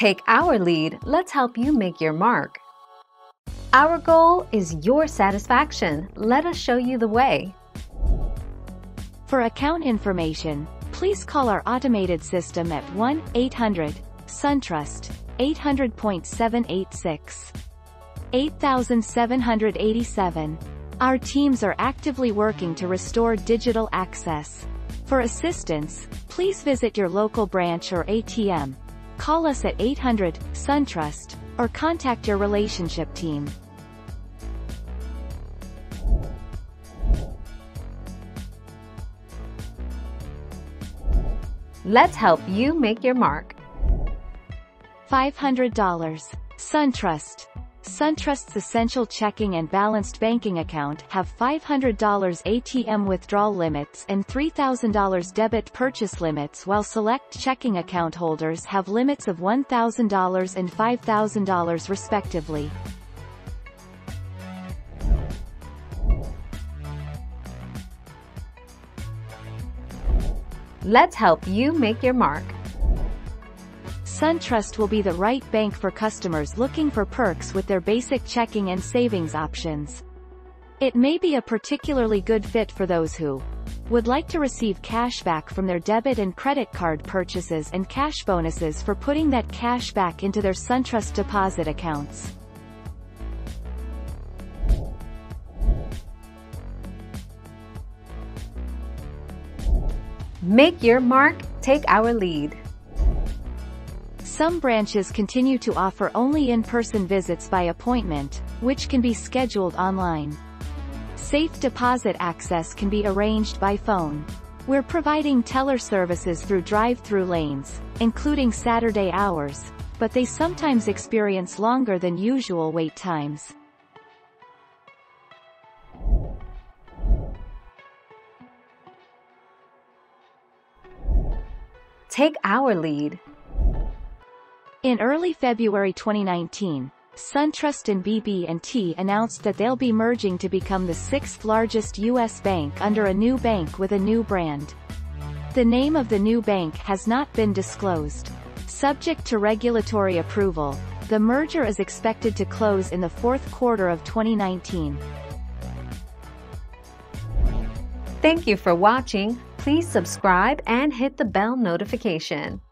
Take our lead, let's help you make your mark. Our goal is your satisfaction. Let us show you the way. For account information, please call our automated system at 1-800-SunTrust, 800.786. 8787. Our teams are actively working to restore digital access. For assistance, please visit your local branch or ATM. Call us at 800 SunTrust or contact your relationship team. Let's help you make your mark. $500. SunTrust. SunTrust's Essential Checking and Balanced Banking Account have $500 ATM withdrawal limits and $3,000 debit purchase limits while select checking account holders have limits of $1,000 and $5,000 respectively. Let's help you make your mark. SunTrust will be the right bank for customers looking for perks with their basic checking and savings options. It may be a particularly good fit for those who would like to receive cash back from their debit and credit card purchases and cash bonuses for putting that cash back into their SunTrust deposit accounts. Make your mark, take our lead. Some branches continue to offer only in-person visits by appointment, which can be scheduled online. Safe deposit access can be arranged by phone. We're providing teller services through drive-through lanes, including Saturday hours, but they sometimes experience longer than usual wait times. Take our lead. In early February 2019, SunTrust and BB&T announced that they'll be merging to become the sixth largest U.S. bank under a new bank with a new brand. The name of the new bank has not been disclosed. Subject to regulatory approval, the merger is expected to close in the fourth quarter of 2019. Thank you for watching. Please subscribe and hit the bell notification.